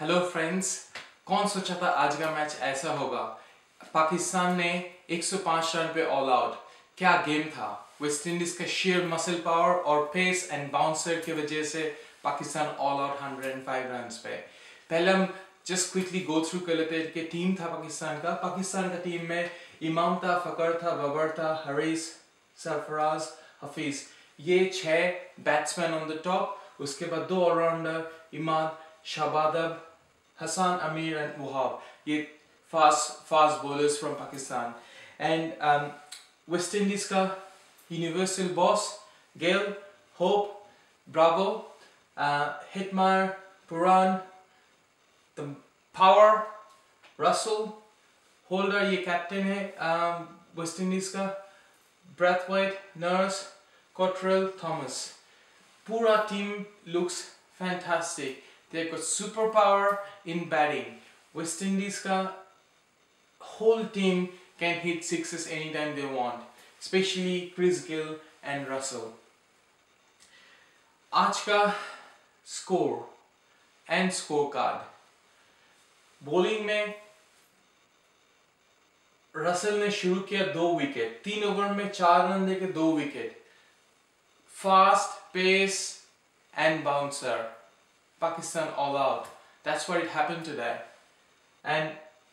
Hello friends कौन सोचा था आज का मैच ऐसा होगा? पाकिस्तान ने 105 रन पे ऑल आउट क्या गेम था? वेस्ट इंडीज का शेयर मसल पावर और पेस एंड बाउंसर की वजह से पाकिस्तान ऑल आउट 105 रन पे. पहले हम जस्ट क्विकली गो थ्रू कर लेते हैं कि टीम था पाकिस्तान का। पाकिस्तान का टीम में इमाम था, फकर था, बबर था, हरीस, सरफराज, हफीज. ये छह बैट्समैन ऑन द टॉप उसके बाद दो allrounder Imad शाबादब Hassan Amir and Wahab. ये fast fast bowlers from Pakistan. And um, West Indies का universal boss Gail, Hope, Bravo, uh, Hitmar, Puran, the Power, Russell, Holder ये captain है um, waste Indies का ब्रैथवाइट nurse Cottrell Thomas पूरा team looks fantastic They've got superpower in batting. West Indies ka whole team can hit sixes anytime they want, especially Chris Gill and Russell. आज का score and score card bowling में Russell ने शुरू किया दो wicket तीन over में चार रन देके दो wicket fast pace and bouncer Pakistan all out. That's what it happened today. And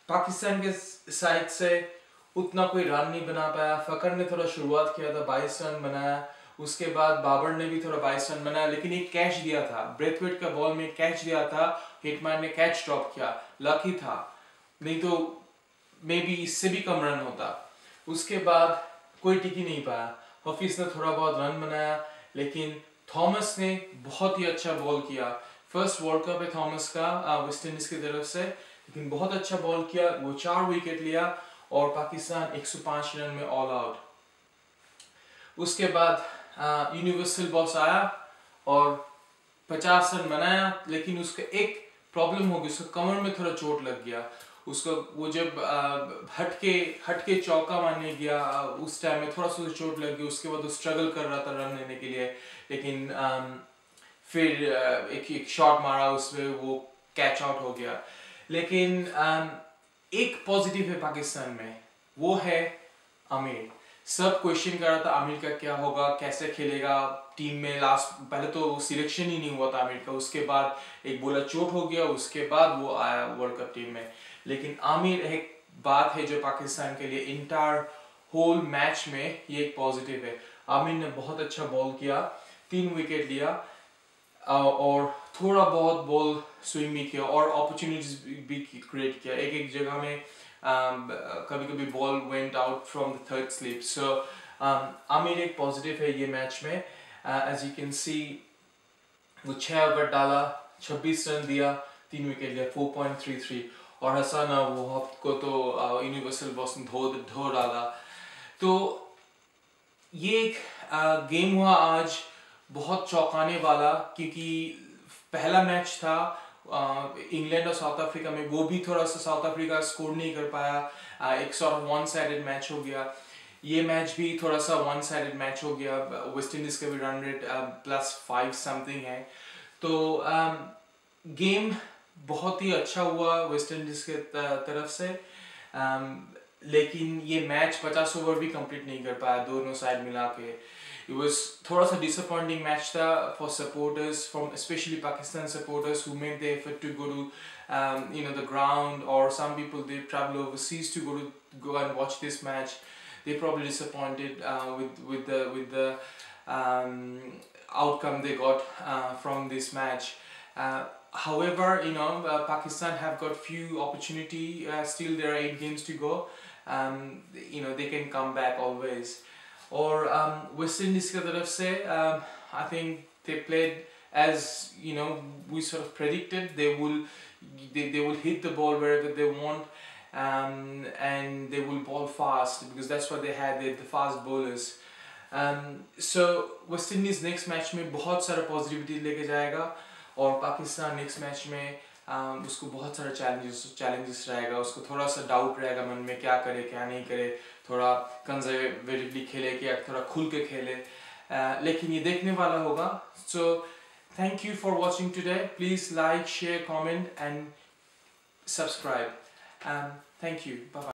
Pakistan के साइड से उतना कोई रन नहीं बना पाया। फकर ने थोड़ा शुरुआत किया था 22 रन बनाया। उसके बाद बाबर ने भी थोड़ा 22 रन बनाया, लेकिन एक कैच दिया था। ब्रेथवेट का बॉल में कैच दिया था। हिटमैन ने कैच ड्रॉप किया। लकी था। नहीं तो मे बी इससे भी कम रन होता। उसके बाद कोई टिकी नहीं पाया। हफीज ने थोड़ा बहुत रन बनाया, लेकिन थॉमस ने बहुत ही अच्छा बॉल किया। फ़र्स्ट वर्ल्ड कप है थॉमस का वेस्ट इंडीज की तरफ़ से, लेकिन बहुत अच्छा बॉल किया, वो चार विकेट लिया और पाकिस्तान 105 रन में ऑल आउट उसके बाद यूनिवर्सल बॉस आया और 50 रन बनाया, लेकिन उसका एक प्रॉब्लम हो गई उसका कमर में थोड़ा चोट लग गया। उसका, वो जब हटके हटके चौका मारने गया उस टाइम में थोड़ा सा चोट लग गई उसके बाद वो स्ट्रगल कर रहा था रन लेने के लिए, लेकिन फिर एक एक शॉट मारा, उसमें वो कैच आउट हो गया। लेकिन एक पॉजिटिव है पाकिस्तान में, वो है आमिर। सब क्वेश्चन कर रहा था आमिर का क्या होगा, कैसे खेलेगा टीम में लास्ट पहले तो सिलेक्शन ही नहीं हुआ था आमिर का। उसके बाद एक बोला चोट हो गया, उसके बाद वो आया वर्ल्ड कप टीम में। लेकिन आमिर एक बात है जो पाकिस्तान के लिए इंटायर होल मैच में ये एक पॉजिटिव है। आमिर ने बहुत अच्छा बॉल किया, तीन विकेट लिया और थोड़ा बहुत बॉल स्विंग भी किया और अपॉर्चुनिटीज़ भी क्रिएट किया। एक एक जगह में कभी कभी ball went out from the third slip so Amir एक पॉजिटिव है ये मैच में। एज यू कैन सी वो छः ओवर डाला 26 रन दिया, तीन विकेट लिया 4.33 और हसन वो को तो यूनिवर्सल बॉस धो धो डाला। तो ये एक गेम हुआ आज। बहुत चौंकाने वाला, क्योंकि पहला मैच था इंग्लैंड और साउथ अफ्रीका में। वो भी थोड़ा सा साउथ अफ्रीका स्कोर नहीं कर पाया। एक सौ वन साइडेड मैच हो गया। ये मैच भी थोड़ा सा वन साइडेड मैच हो गया। वेस्ट इंडीज का भी run rate plus five something है। तो गेम बहुत ही अच्छा हुआ वेस्ट इंडीज के तरफ़ से। लेकिन ये मैच पचास ओवर भी कंप्लीट नहीं कर पाया दोनों साइड मिला के। It was as a disappointing match for supporters from especially Pakistan supporters who made the effort to go to um, you know the ground or some people they travel overseas to go to go and watch this match. They probably disappointed uh, with with the with the um, outcome they got uh, from this match. Uh, however you know uh, Pakistan have got few opportunity uh, still there are eight games to go. Um, you know they can come back always और West Indies की तरफ़ से I think they played as you know we sort of predicted they will they, they will hit the ball wherever they want um, and they will ball fast because that's what they had they the fast bowlers um, so West Indies next match में बहुत सारा positivity लेके जाएगा और Pakistan next match में um, उसको बहुत सारा चैलेंजेस चैलेंजेस रहेगा उसको थोड़ा सा डाउट रहेगा मन में क्या करे क्या नहीं करे थोड़ा कंजर्वेटिवली खेले कि थोड़ा खुल के खेले। लेकिन ये देखने वाला होगा। So thank you for watching today please like share comment and subscribe thank you bye